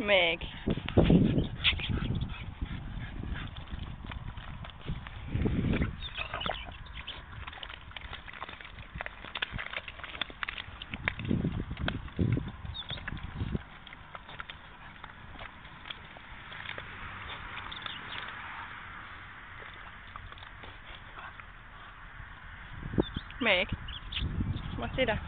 Meg. Meg. Matilda.